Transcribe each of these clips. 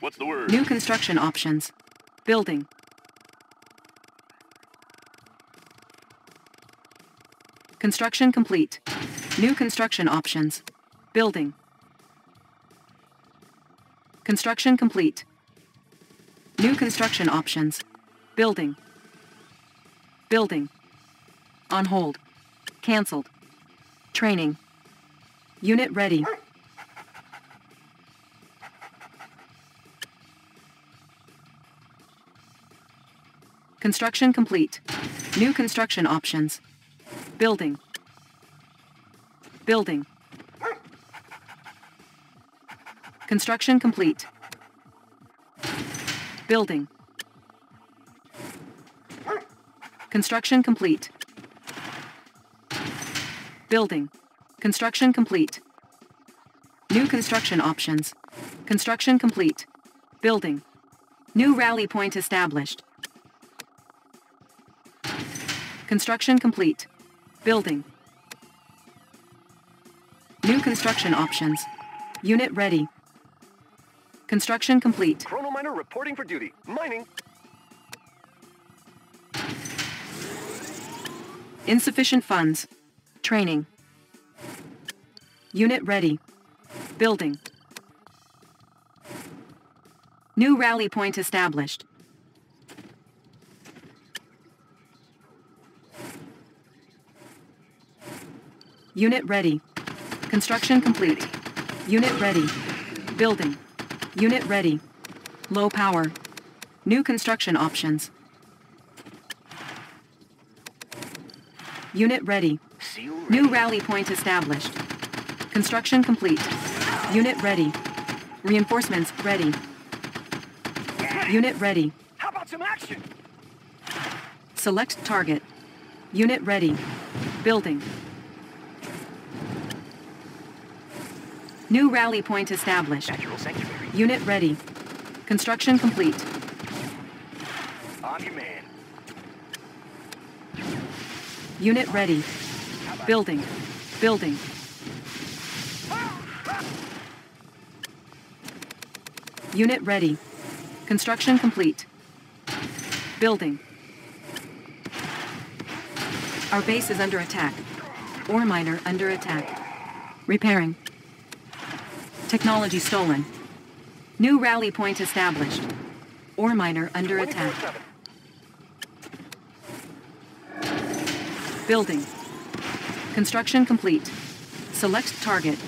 What's the word? New construction options. Building. Construction complete. New construction options. Building. Construction complete. New construction options. Building. Building. On hold. Cancelled. Training. Unit ready. Construction complete. New construction options. Building. Building. Construction complete. Building. Construction complete. Building. Construction complete. New construction options. Construction complete. Building. New rally point established. Construction complete. Building. New construction options. Unit ready. Construction complete. Chrono miner reporting for duty. Mining. Insufficient funds. Training. Unit ready. Building. New rally point established. Unit ready. Construction complete. Unit ready. Building. Unit ready. Low power. New construction options. Unit ready. New rally point established. Construction complete. Unit ready. Reinforcements ready. Unit ready. How about some action? Select target. Unit ready. Building. New rally point established. Unit ready. Construction complete. On your man. Unit ready. Building. Building. Unit ready. Construction complete. Building. Our base is under attack. Ore miner under attack. Repairing. Technology stolen. New rally point established. Ore miner under attack. Building. Construction complete. Select target.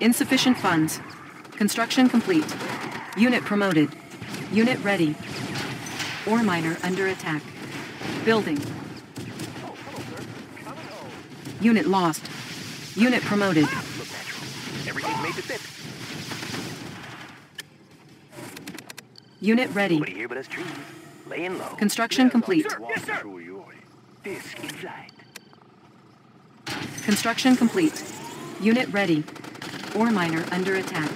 Insufficient funds. Construction complete. Unit promoted. Unit ready. Ore miner under attack. Building. Unit lost. Unit promoted. Look natural. Everything's made to fit. Unit ready. Nobody here but us trees. Laying low. Construction complete. Sir, yes, sir. Disc in flight. Construction complete. Unit ready. Ore miner under attack.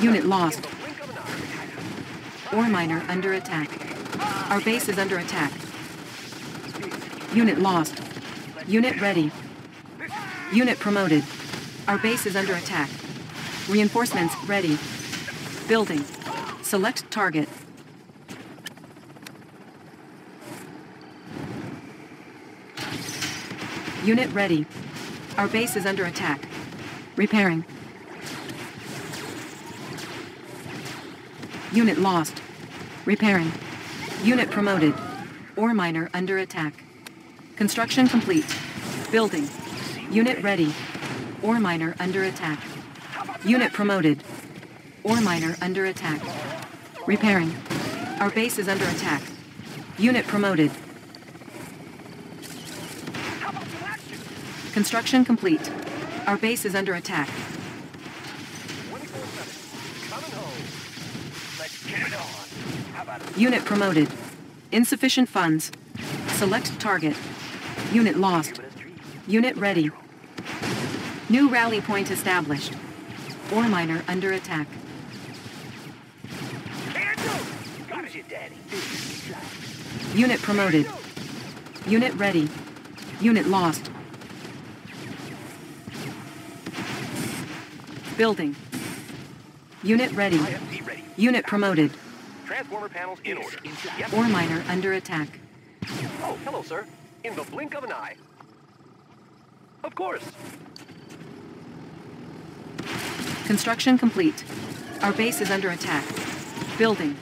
Unit lost. In the blink of an eye. Ore miner under attack. Our base is under attack. Unit lost. Unit ready. Unit promoted. Our base is under attack. Reinforcements ready. Building. Select target. Unit ready. Our base is under attack. Repairing. Unit lost. Repairing. Unit promoted. Ore miner under attack. Construction complete. Building. Unit ready. Ore miner under attack. Unit promoted. Ore miner under attack. Repairing. Our base is under attack. Unit promoted. Construction complete. Our base is under attack. 24/7. Coming home. Let's get it on. How about it? Unit promoted. Insufficient funds. Select target. Unit lost. Unit ready. New rally point established. Ore miner under attack. Hands up! Got you, Daddy. Disc in flight. Unit promoted. Unit ready. Unit lost. Building. Unit ready. Ready. Unit promoted. Transformer panels in order. Yep. Ore miner under attack. Oh, hello, sir. In the blink of an eye. Of course. Construction complete. Our base is under attack. Building.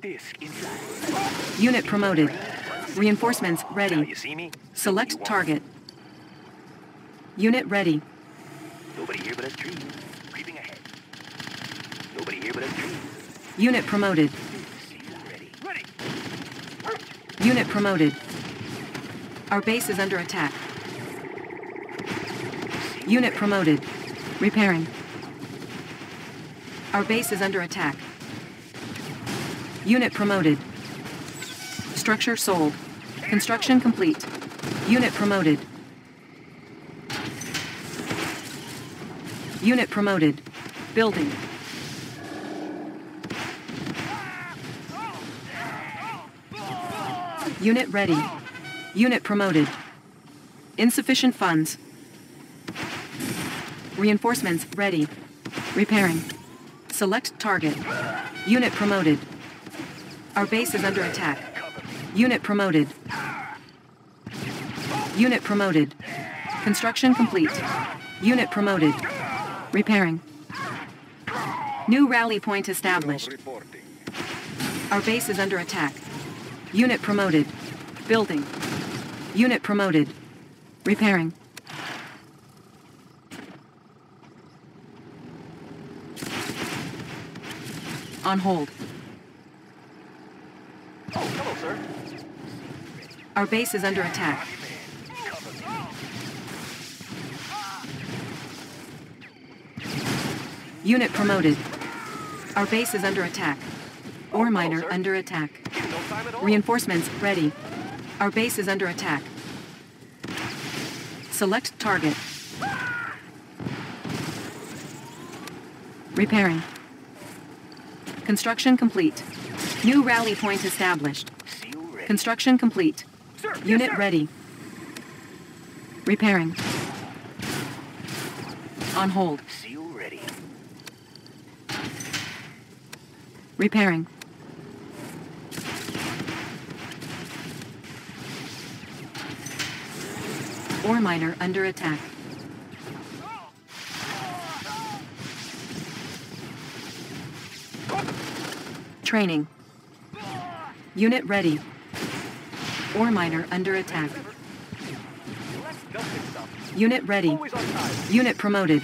Disc inside. Unit promoted. Reinforcements ready. you see me? Select target. Unit ready. Nobody here but us trees. Creeping ahead. Nobody here but us trees. Unit promoted. See you ready. Ready. Unit promoted. Our base is under attack. Unit promoted. Repairing. Our base is under attack. Unit promoted. Structure sold. Construction complete. Unit promoted. Unit promoted. Building. Unit ready. Unit promoted. Insufficient funds. Reinforcements ready. Repairing. Select target. Unit promoted. Our base is under attack. Unit promoted. Unit promoted. Construction complete. Unit promoted. Repairing. New rally point established. Our base is under attack. Unit promoted. Building. Unit promoted. Repairing. On hold. Oh, hello, sir. Our base is under attack. Unit promoted. Our base is under attack. Ore miner under attack. Reinforcements ready. Our base is under attack. Select target. Repairing. Construction complete. New rally point established. See you ready. Construction complete. Sir, Unit ready. Repairing. On hold. See you ready. Repairing. Ore miner under attack. Training. Unit ready. Ore miner under attack. Unit ready. Unit promoted.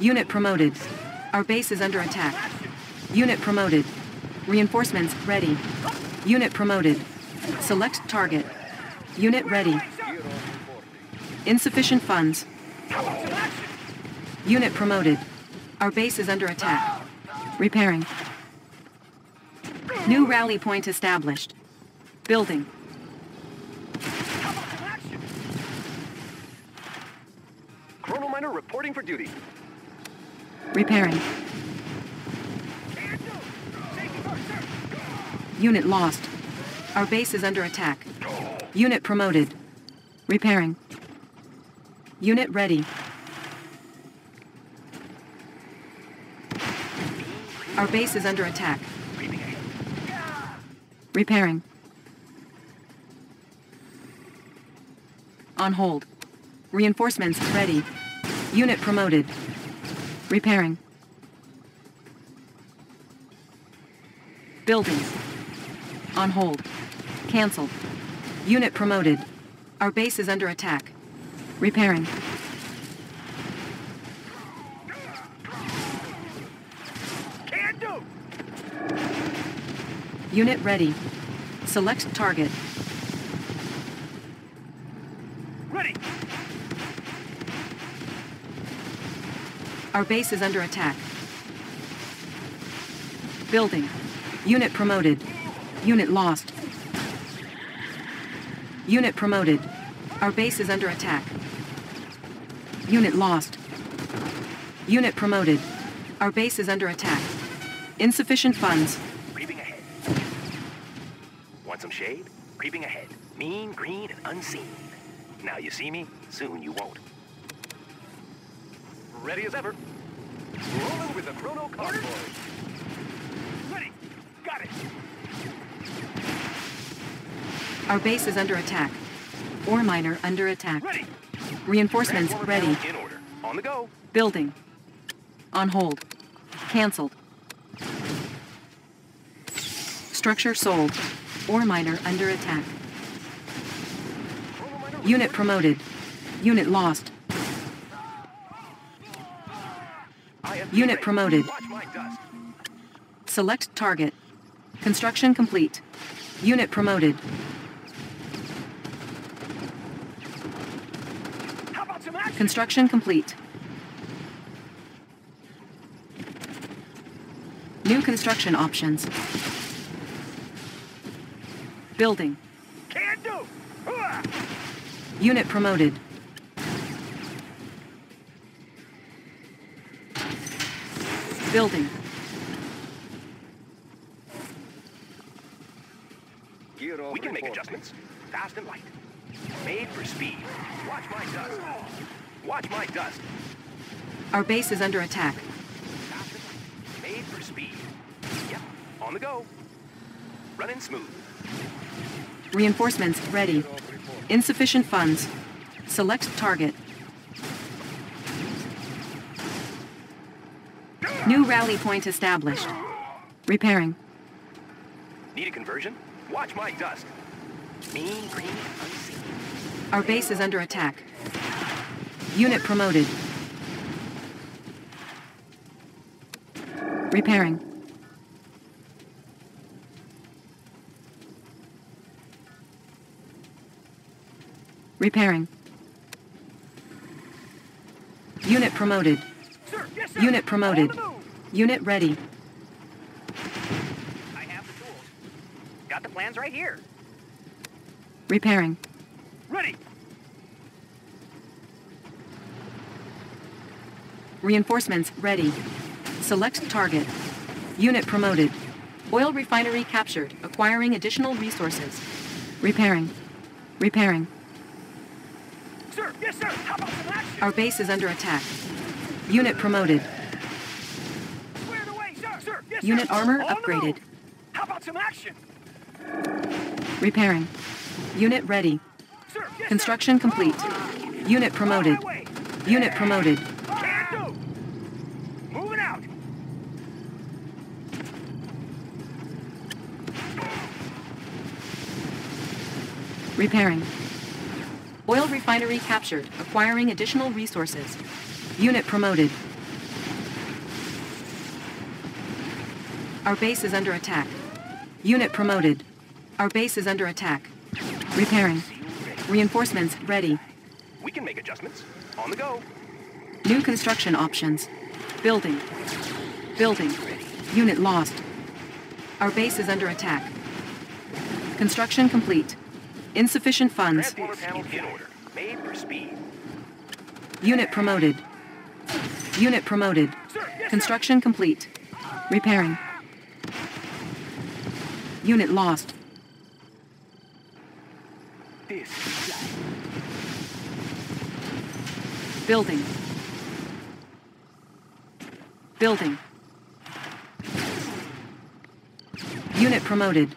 Unit promoted. Our base is under attack. Unit promoted. Reinforcements ready. Unit promoted. Select target. Unit ready. Insufficient funds. Unit promoted. Our base is under attack. Repairing. New rally point established. Building. Chrono Miner reporting for duty. Repairing. Unit lost. Our base is under attack. Unit promoted. Repairing. Unit ready. Our base is under attack. Repairing. On hold. Reinforcements ready. Unit promoted. Repairing. Building. On hold. Cancelled. Unit promoted. Our base is under attack. Repairing. Can do. Unit ready. Select target. Ready. Our base is under attack. Building. Unit promoted. Unit lost. Unit promoted. Our base is under attack. Unit lost. Unit promoted. Our base is under attack. Insufficient funds. Creeping ahead. Want some shade? Creeping ahead. Mean, green, and unseen. Now you see me, soon you won't. Ready as ever. Rolling with the Chrono Convoy. Ready. Got it. Our base is under attack. Ore miner under attack. Ready. Reinforcements ready. In order. On the go. Building. On hold. Cancelled. Structure sold. Ore miner under attack. Unit promoted. Unit lost. Unit promoted. Watch my dust. Select target. Construction complete. Unit promoted. How about some action? Construction complete. New construction options. Building. Can do. Unit promoted. Building. We can make adjustments. Fast and light. Made for speed. Watch my dust. Watch my dust. Our base is under attack. Fast and light. Made for speed. Yep. On the go. Running smooth. Reinforcements ready. Insufficient funds. Select target. New rally point established. Repairing. Need a conversion? Watch my dust. Mean green unseen. Our base is under attack. Unit promoted. Repairing. Repairing. Unit promoted. Sir, yes, sir. Unit promoted. On the move. Unit ready. I have the tools. Got the plans right here. Repairing. Ready. Reinforcements ready. Select target. Unit promoted. Oil refinery captured. Acquiring additional resources. Repairing. Repairing. Sir, yes, sir. How about some action? Our base is under attack. Unit promoted. Away, sir. Sir, yes, sir. Unit armor On upgraded. How about some action? Repairing. Unit ready. Sir, yes, Construction complete. Unit promoted. Unit promoted. Can do. Moving out. Repairing. Oil refinery captured. Acquiring additional resources. Unit promoted. Our base is under attack. Unit promoted. Our base is under attack. Repairing. Reinforcements ready. We can make adjustments. On the go. New construction options. Building. Building. Unit lost. Our base is under attack. Construction complete. Insufficient funds. Transformer panel in order. Made for speed. Unit promoted. Unit promoted. Sir, yes, sir. Construction complete. Repairing. Unit lost. This. Building. Building. Unit promoted.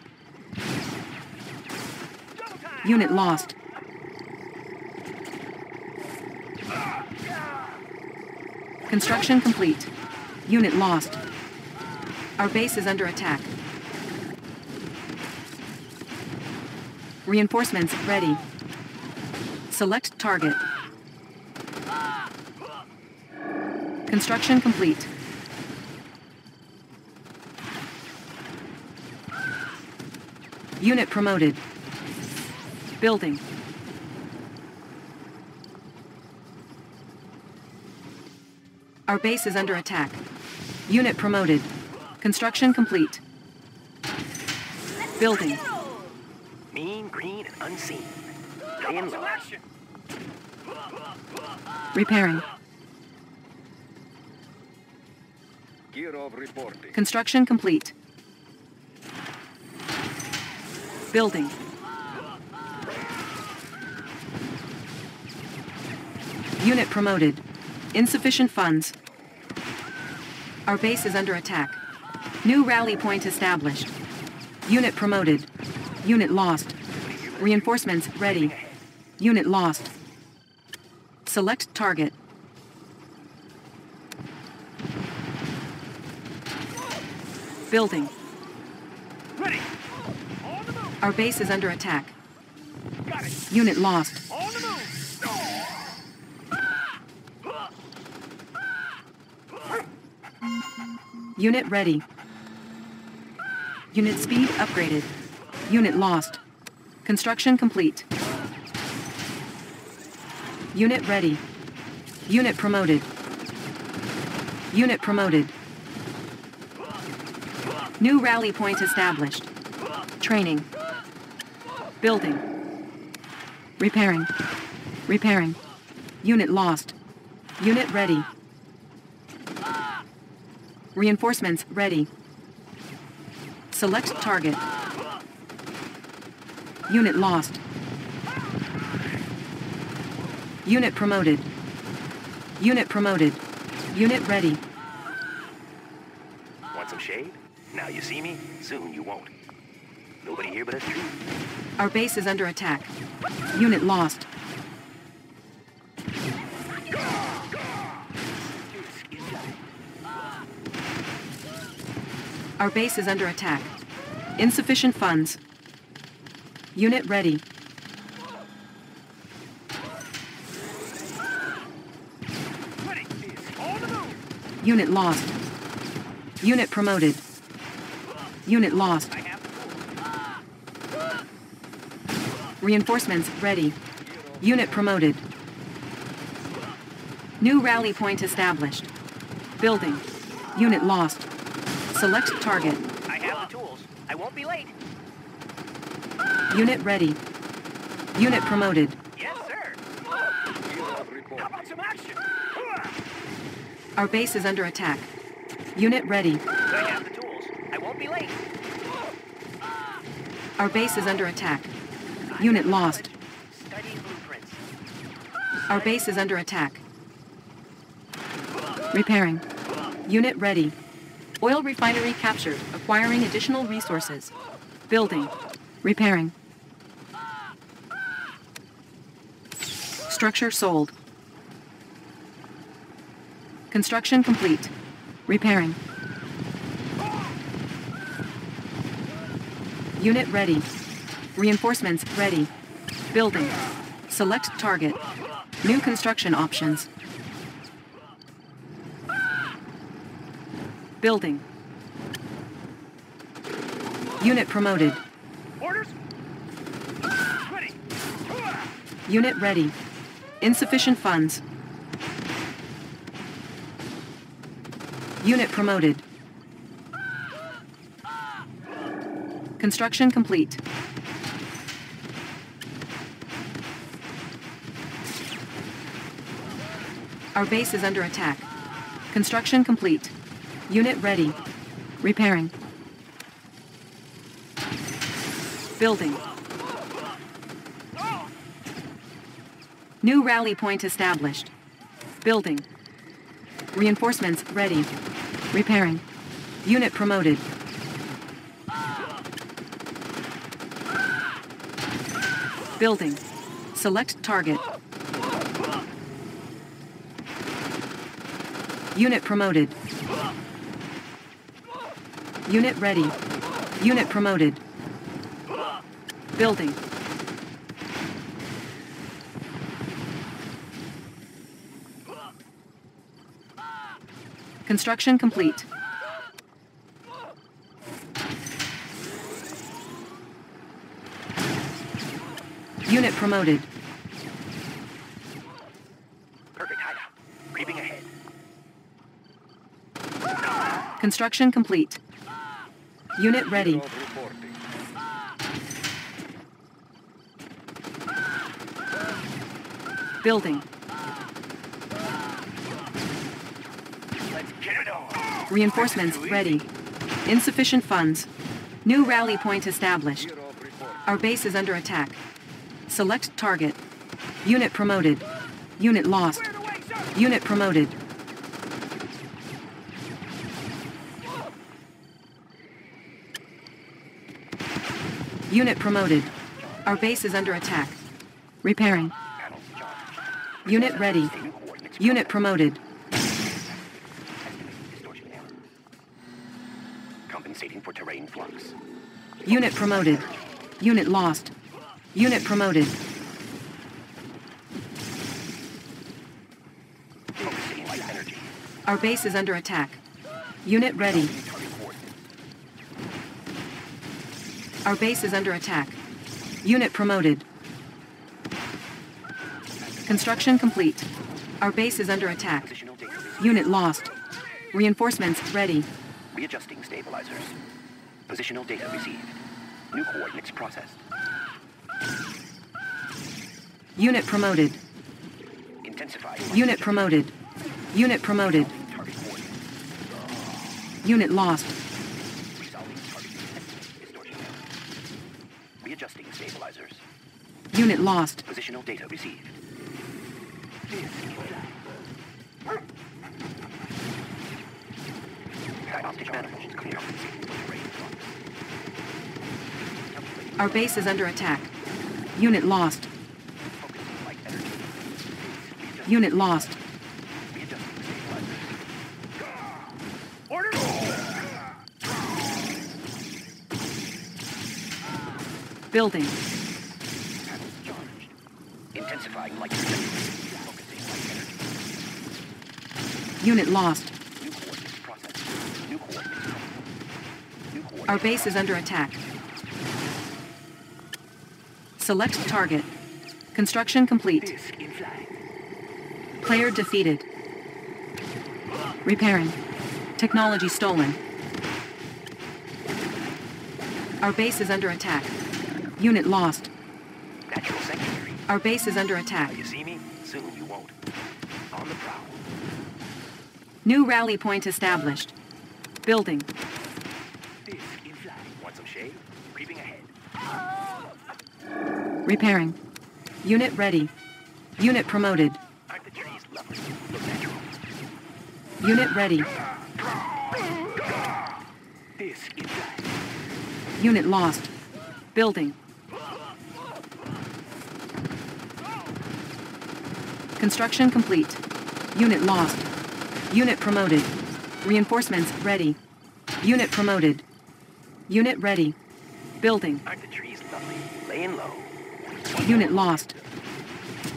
Unit lost. Construction complete. Unit lost. Our base is under attack. Reinforcements ready. Select target. Construction complete. Unit promoted. Building. Our base is under attack. Unit promoted. Construction complete. Building. Mean green and unseen. Laying low. Repairing. Reporting. Construction complete. Building. Unit promoted. Insufficient funds. Our base is under attack. New rally point established. Unit promoted. Unit lost. Reinforcements ready. Unit lost. Select target. Building. Ready. Our base is under attack. Unit lost. On the move. Unit ready. Unit speed upgraded. Unit lost. Construction complete. Unit ready. Unit promoted. Unit promoted. New rally point established. Training. Building. Repairing. Repairing. Unit lost. Unit ready. Reinforcements ready. Select target. Unit lost. Unit promoted. Unit promoted. Unit ready. Want some shade? Now you see me, soon you won't. Nobody here but us two. Our base is under attack. Unit lost. Our base is under attack. Insufficient funds. Unit ready. Unit lost. Unit promoted. Unit lost. Reinforcements ready. Unit promoted. New rally point established. Building. Unit lost. Select target. I have the tools. I won't be late. Unit ready. Unit promoted. Yes, sir. How about some action? Our base is under attack. Unit ready. I have the tools. I won't be late. Our base is under attack. Unit lost. Our base is under attack. Repairing. Unit ready. Oil refinery captured. Acquiring additional resources. Building. Repairing. Structure sold. Construction complete. Repairing. Unit ready. Reinforcements ready. Building. Select target. New construction options. Building. Unit promoted. Orders. Ready. Unit ready. Insufficient funds. Unit promoted. Construction complete. Our base is under attack. Construction complete. Unit ready. Repairing. Building. New rally point established. Building. Reinforcements ready. Repairing. Unit promoted. Building. Select target. Unit promoted. Unit ready. Unit promoted. Building. Construction complete. Unit promoted. Perfect hideout. Creeping ahead. Construction complete. Unit ready. Building. Reinforcements ready. Insufficient funds. New rally point established. Our base is under attack. Select target. Unit promoted. Unit lost. Unit promoted. Unit promoted. Our base is under attack. Repairing. Unit ready. Unit promoted. Compensating for terrain flux. Unit promoted. Unit lost. Unit promoted. Focusing light energy. Our base is under attack. Unit ready. Target coordinates. Our base is under attack. Unit promoted. Construction complete. Our base is under attack. Positional data received. Unit lost. Reinforcements ready. Readjusting stabilizers. Positional data received. New coordinates processed. Unit promoted. Intensifying. Unit promoted. Unit promoted. Unit lost. Unit lost. Positional data received. Diagnostic manifolds clear. Our base is under attack. Unit lost. Focusing light energy. Readjusting- Unit lost. Readjusting Building. Panels charged. Intensifying light energy. Focusing light energy. Unit lost. New coordinates processed. New coordinates processed. New coordinates Our base is under attack. Select target. Construction complete. Disc in flight. Player defeated. Repairing. Technology stolen. Our base is under attack. Unit lost. Our base is under attack. Now you see me? Soon you won't. On the prowl. New rally point established. Building. Disc in flight. Want some shade? Creeping ahead. Repairing. Unit ready. Unit promoted. Aren't the trees lovely? Unit ready. Unit lost. Building. Construction complete. Unit lost. Unit promoted. Reinforcements ready. Unit promoted. Unit ready. Building. Aren't the trees lovely? Laying low. Unit lost.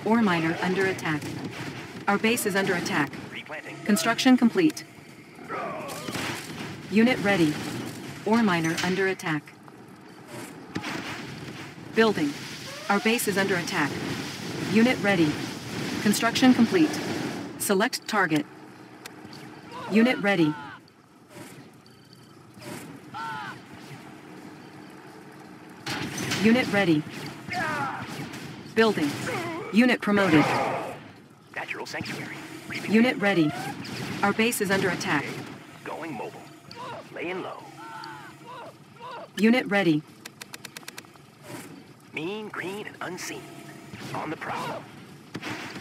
Ore miner under attack. Our base is under attack. Replanting. Construction complete. Unit ready. Ore miner under attack. Building. Our base is under attack. Unit ready. Construction complete. Select target. Unit ready. Unit ready. Building. Unit promoted. Natural sanctuary. Unit ready. Our base is under attack. Going mobile. Laying low. Unit ready. Mean, green, and unseen. On the prowl.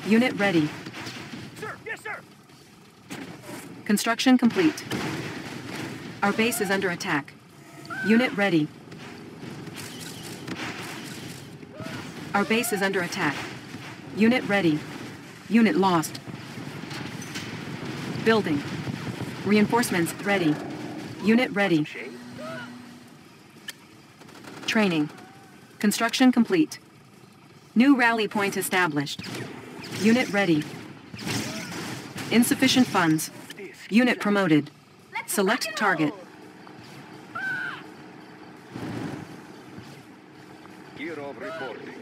Unit ready. Sir, yes, sir! Construction complete. Our base is under attack. Unit ready. Our base is under attack. Unit ready. Unit lost. Building. Reinforcements ready. Unit ready. Training. Construction complete. New rally point established. Unit ready. Insufficient funds. Unit promoted. Select target. Kirov reporting.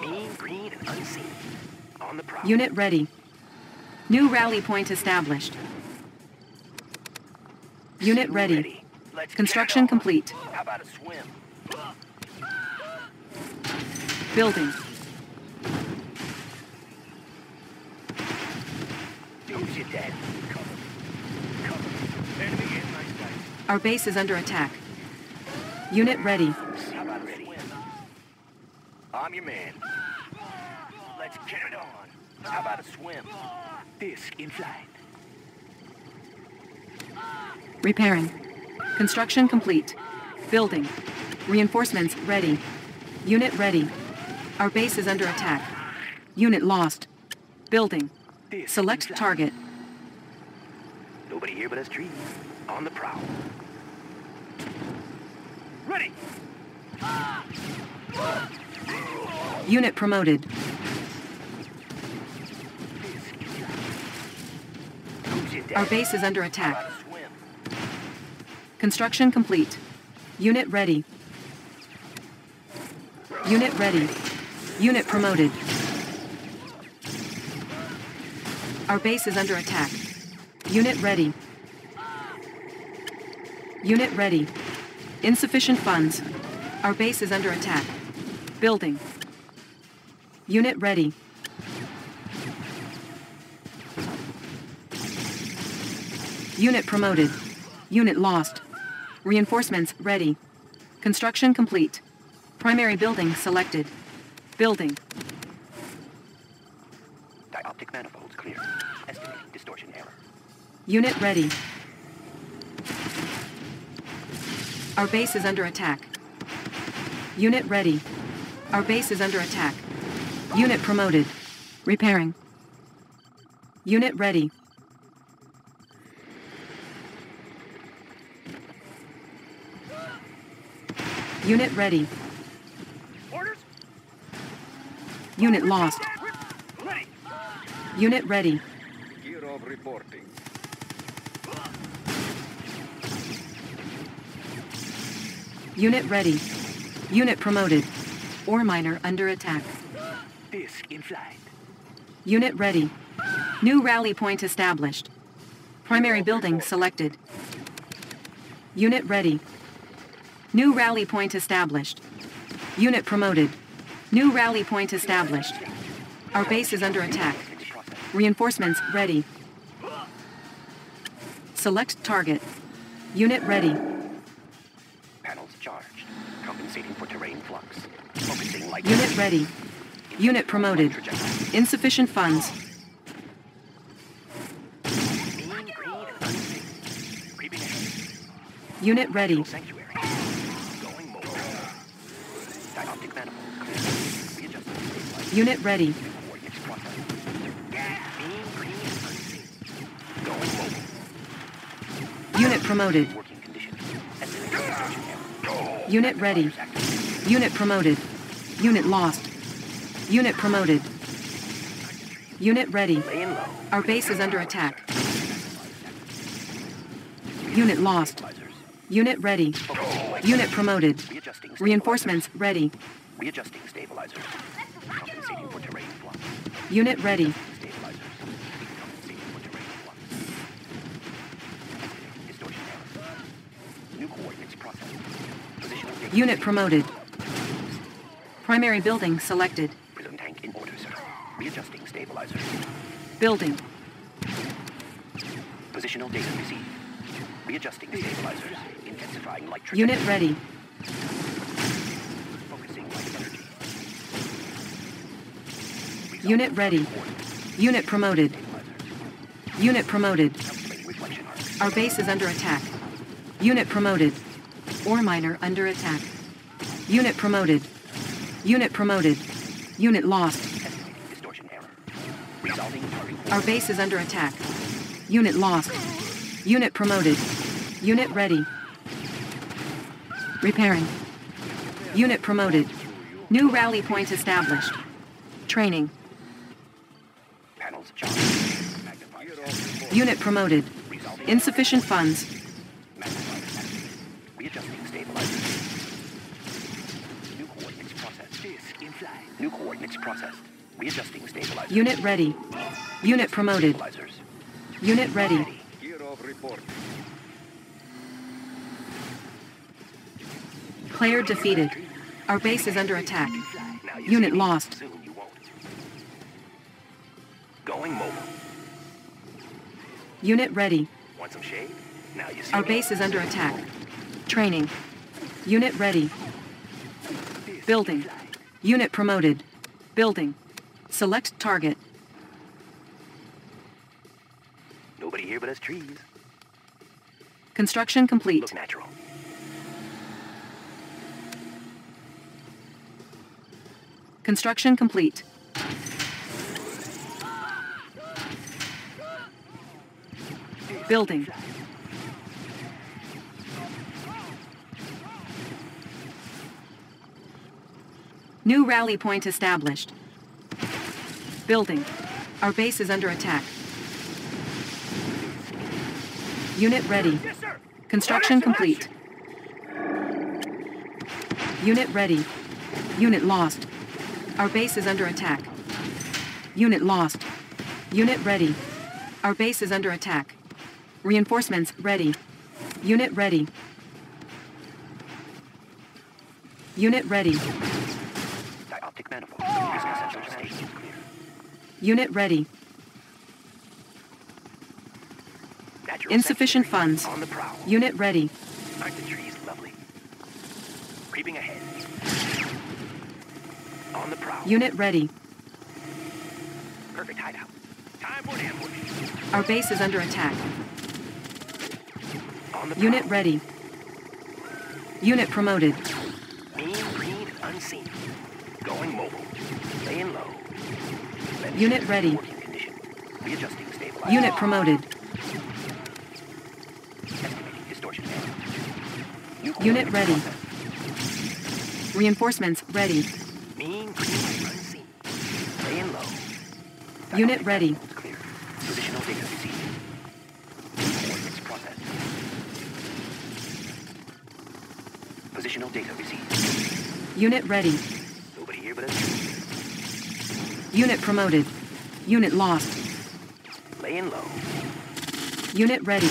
Mean, green, and unseen. On the prowl. Unit ready. New rally point established. Unit ready. Let's get Construction it on. complete. How about a swim? Building. Who's your? Cover. Cover. Enemy in my sight. Our base is under attack. Unit ready. How about a swim? I'm your man. Let's get it on. How about a swim? Disc in flight. Repairing. Construction complete. Building. Reinforcements ready. Unit ready. Our base is under attack. Unit lost. Building. Select target. Nobody here but us trees. On the prowl. Ready. Unit promoted. Disc in flight. Who's your Our base is under attack. about a swim? Construction complete. Unit ready. Unit ready. Unit promoted. Our base is under attack. Unit ready. Unit ready. Insufficient funds. Our base is under attack. Building. Unit ready. Unit promoted. Unit lost. Reinforcements ready. Construction complete. Primary building selected. Building. Dioptic manifolds clear. Estimating distortion error. Unit ready. Our base is under attack. Unit ready. Our base is under attack. Unit promoted. Repairing. Unit ready. Unit ready. Orders. Unit lost. Ready. Unit ready. Kirov reporting. Unit ready. Unit promoted. Ore miner under attack. Disc in flight. Unit ready. New rally point established. Primary building selected. Unit ready. New rally point established. Unit promoted. New rally point established. Our base is under attack. Reinforcements ready. Select target. Unit ready. Panels charged. Compensating for terrain flux. Focusing light. Unit ready. Unit promoted. Insufficient funds. Mean, green, and unseen. Creeping ahead. Unit ready. Sanctuary. Going mobile. Dioptic manifold clear. Readjusting stabilizer. Unit ready. Coordinates processed. Mean, green, and unseen. Going mobile. Unit promoted. Unit ready. Unit promoted. Unit lost. Unit promoted. Unit ready. Our base is under attack. Unit lost. Unit ready. Unit promoted. Reinforcements ready. Unit ready. Stabilizers. Compensating for terrain flux. Distortion error. New coordinates processed. Positional data. Unit promoted. Primary building selected. Prism tank in order, sir. Readjusting stabilizers. Building. Positional data received. Readjusting stabilizers. Intensifying light trajectory. Unit ready. Focusing light energy. Unit ready. Unit promoted. Unit promoted. Calculating reflection arc. Our base is under attack. Unit promoted. Ore miner under attack. Unit promoted. Unit promoted. Unit lost. Distortion error. Resolving target Our base is under attack. Unit lost. Unit promoted. Unit ready. Repairing. Unit promoted. New rally point established. Training. Panels Unit promoted. Insufficient funds. Magnifiers active. Readjusting stabilizers. New coordinates processed. Disc in flight. New coordinates processed. Readjusting stabilizers. Unit ready. Unit promoted. Stabilizers. Unit ready. Kirov reporting. Player defeated. Our base is under attack. Unit lost. Soon you won't. Going mobile. Unit ready. Want some shade? Now you see Our base is under attack. Training. Unit ready. Building. Unit promoted. Building. Select target. Nobody here but us trees. Construction complete. Natural. Construction complete. Building. New rally point established. Building. Our base is under attack. Unit ready. Construction complete. Unit ready. Unit lost. Our base is under attack. Unit lost. Unit ready. Our base is under attack. Reinforcements ready. Unit ready. Unit ready. Dioptic manifold. Business central station clear. Unit ready. Natural Insufficient funds. On the prowl. Unit ready. Aren't the trees lovely? Creeping ahead. On the prowl. Unit ready. Perfect hideout. Time for ambush. Our base is under attack. On the Unit ready. Unit promoted. Mean, green, unseen. Going mobile. Laying low. Let Unit ready. Unit promoted. Estimating distortion. New Unit ready. processed. Reinforcements ready. Mean, green, unseen. Laying low. Unit ready. Clear. Positional data received. Coordinates processed. Positional data received. Unit ready. Nobody here but us. Unit promoted. Unit lost. Laying low. Unit ready.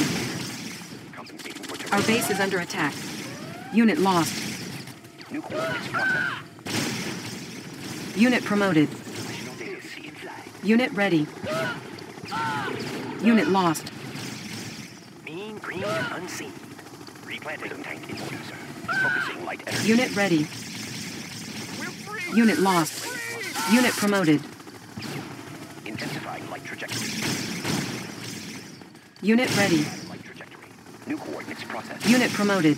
Compensating for terrain. Our base is under attack. Unit lost. New. Unit promoted. Positional data received. Fly. Unit ready. Unit lost. Mean, green, unseen. Replanting tank in order, sir. Focusing light energy. Unit ready. Unit lost. Unit promoted. Intensifying light trajectory. Unit ready. Light trajectory. New coordinates processed. Unit promoted.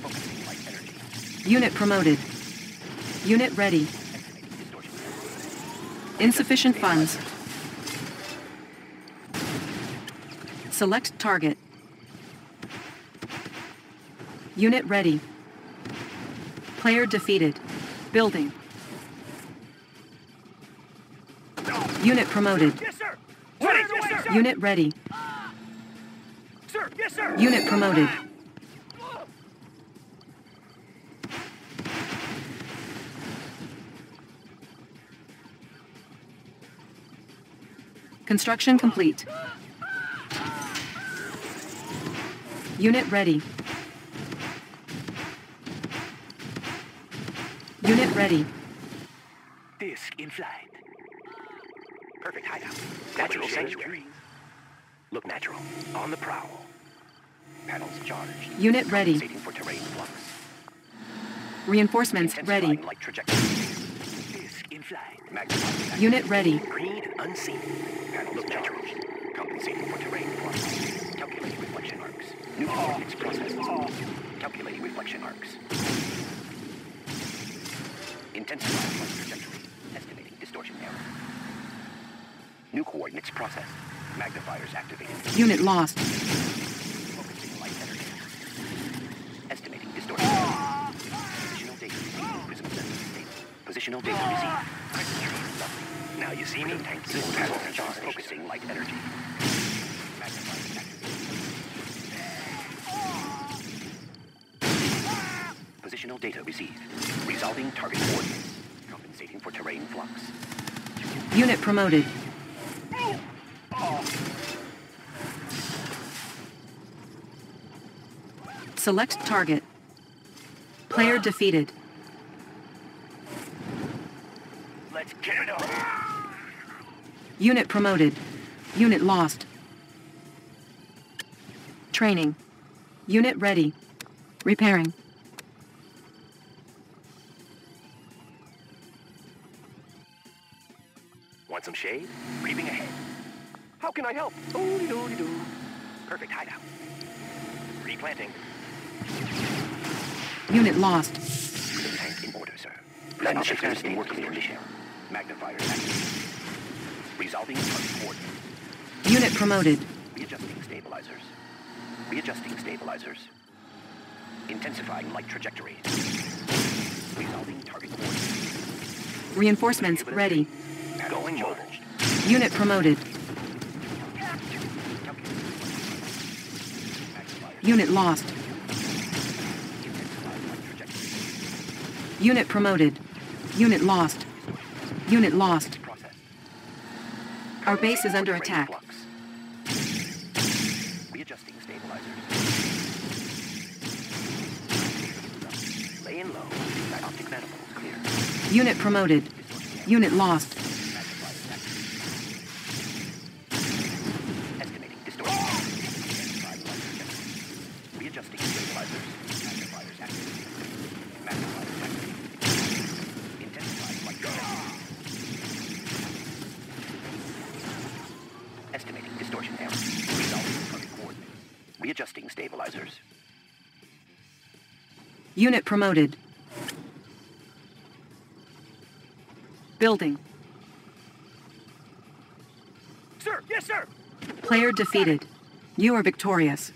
Focusing light energy. Unit promoted. Unit ready. Insufficient funds. Select target. Unit ready. Player defeated. Building. Unit promoted. Yes, sir. Ready, yes, sir. Unit ready. Sir, yes, sir. Unit promoted. Construction complete. Unit ready. Unit ready. Disc in flight. Perfect hideout. Natural sanctuary. Look natural. On the prowl. Panels charged. Unit ready. For terrain flux. Reinforcements ready. Light trajectory. In flight. Unit ready. Green unseen. Panels charged. Compensating for terrain flux. Calculating reflection arcs. New. Calculating reflection arcs. Intensifying trajectory. Estimating distortion error. New coordinates processed. Magnifiers activated. Unit lost. Focusing light energy. Estimating distortion. Positional data received. Prism sensor stable. Positional data received. Now you see me? Tanks and panels. Focusing light energy. Magnifiers activated. Positional data received. Resolving target coordinates. Compensating for terrain flux. Unit promoted. Select target. Player defeated. Let's get it on. Unit promoted. Unit lost. Training. Unit ready. Repairing. Want some shade? Creeping ahead. How can I help? Oh, doo doo Perfect hideout. Replanting. Unit lost. Tank in order, sir. Land shifters in working condition. Magnifiers active. Resolving target coordinates. Unit promoted. Readjusting stabilizers. Readjusting stabilizers. Intensifying light trajectory. Resolving target coordinates. Reinforcements ready. Going mobile. Unit promoted. Unit lost. Intensifying light trajectory. Unit promoted. Unit lost. Unit lost. Our base is under attack. Readjusting stabilizers. Laying low. Optic manifold clear. Unit promoted. Unit lost. Magnifiers active. Estimating distortion. Intensifying light trajectory. Readjusting stabilizers. Magnifiers active. Magnifiers active. Intensifying light trajectory. Estimating distortion error. Resolving target coordinates. Readjusting stabilizers. Unit promoted. Building. Sir, yes, sir. Player defeated. You are victorious.